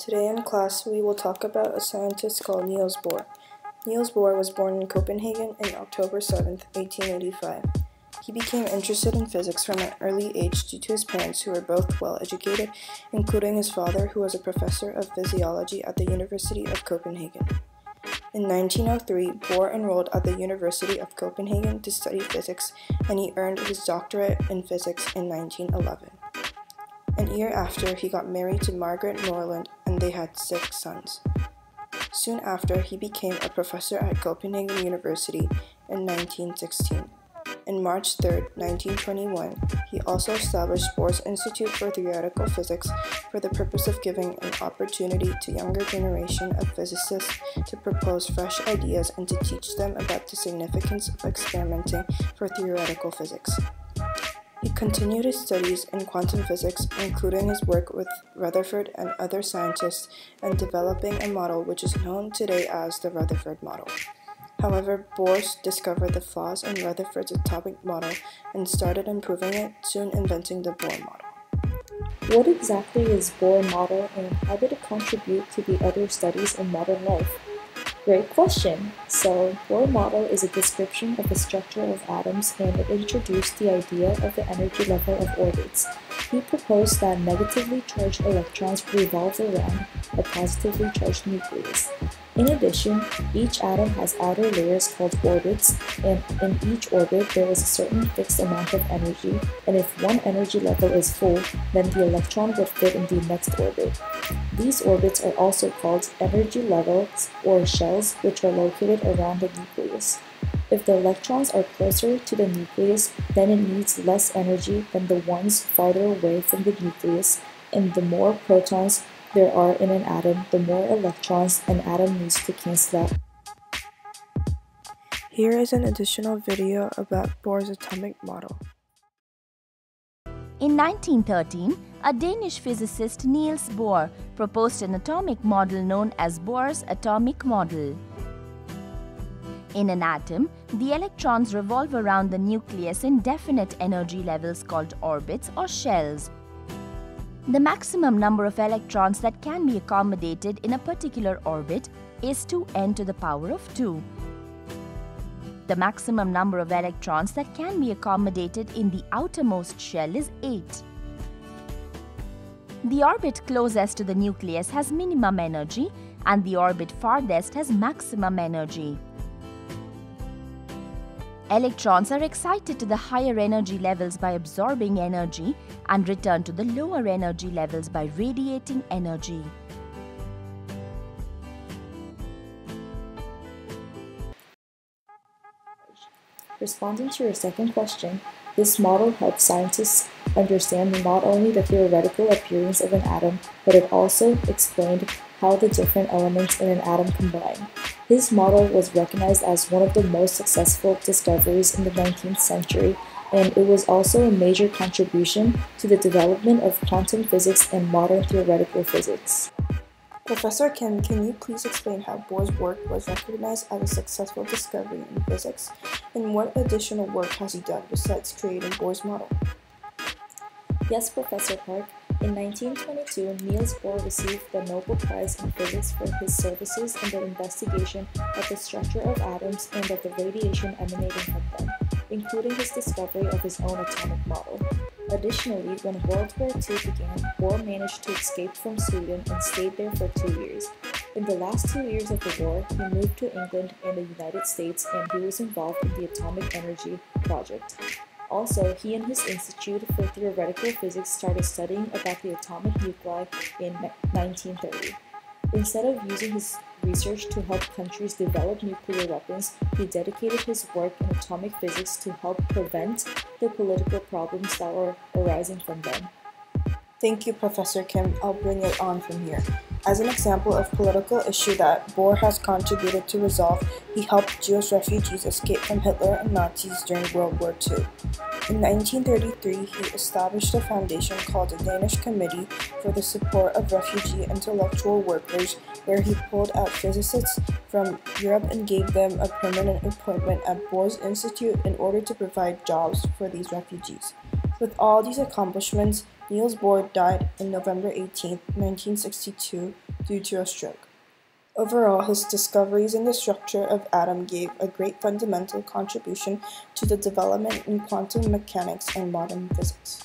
Today in class we will talk about a scientist called Niels Bohr. Niels Bohr was born in Copenhagen on October 7, 1885. He became interested in physics from an early age due to his parents who were both well educated, including his father who was a professor of physiology at the University of Copenhagen. In 1903, Bohr enrolled at the University of Copenhagen to study physics and he earned his doctorate in physics in 1911. A year after, he got married to Margaret Norland and they had six sons. Soon after, he became a professor at Copenhagen University in 1916. In March 3, 1921, he also established Bohr's Institute for Theoretical Physics for the purpose of giving an opportunity to younger generation of physicists to propose fresh ideas and to teach them about the significance of experimenting for theoretical physics. He continued his studies in quantum physics, including his work with Rutherford and other scientists, and developing a model which is known today as the Rutherford model. However, Bohr discovered the flaws in Rutherford's atomic model and started improving it, soon inventing the Bohr model. What exactly is Bohr model and how did it contribute to the other studies in modern life? Great question. So, Bohr model is a description of the structure of atoms and it introduced the idea of the energy level of orbits. He proposed that negatively charged electrons revolve around a positively charged nucleus. In addition, each atom has outer layers called orbits, and in each orbit there is a certain fixed amount of energy, and if one energy level is full, then the electron would fit in the next orbit. These orbits are also called energy levels or shells, which are located around the nucleus. If the electrons are closer to the nucleus, then it needs less energy than the ones farther away from the nucleus, and the more protons there are in an atom, the more electrons an atom needs to cancel out. Here is an additional video about Bohr's atomic model. In 1913, a Danish physicist Niels Bohr proposed an atomic model known as Bohr's atomic model. In an atom, the electrons revolve around the nucleus in definite energy levels called orbits or shells. The maximum number of electrons that can be accommodated in a particular orbit is 2n to the power of 2. The maximum number of electrons that can be accommodated in the outermost shell is 8. The orbit closest to the nucleus has minimum energy and the orbit farthest has maximum energy. Electrons are excited to the higher energy levels by absorbing energy and return to the lower energy levels by radiating energy. Responding to your second question, this model helps scientists understand not only the theoretical appearance of an atom, but it also explained how the different elements in an atom combine. His model was recognized as one of the most successful discoveries in the 19th century, and it was also a major contribution to the development of quantum physics and modern theoretical physics. Professor Kim, can you please explain how Bohr's work was recognized as a successful discovery in physics, and what additional work has he done besides creating Bohr's model? Yes, Professor Park. In 1922, Niels Bohr received the Nobel Prize in Physics for his services in the investigation of the structure of atoms and of the radiation emanating from them, including his discovery of his own atomic model. Additionally, when World War II began, Bohr managed to escape from Sweden and stayed there for two years. In the last two years of the war, he moved to England and the United States and he was involved in the atomic energy project. Also, he and his Institute for Theoretical Physics started studying about the atomic nuclei in 1930. Instead of using his research to help countries develop nuclear weapons, he dedicated his work in atomic physics to help prevent the political problems that were arising from them. Thank you, Professor Kim. I'll bring it on from here. As an example of political issue that Bohr has contributed to resolve, he helped Jewish refugees escape from Hitler and Nazis during World War II. In 1933, he established a foundation called the Danish Committee for the Support of Refugee Intellectual Workers, where he pulled out physicists from Europe and gave them a permanent appointment at Bohr's Institute in order to provide jobs for these refugees. With all these accomplishments, Niels Bohr died on November 18, 1962, due to a stroke. Overall, his discoveries in the structure of atom gave a great fundamental contribution to the development in quantum mechanics and modern physics.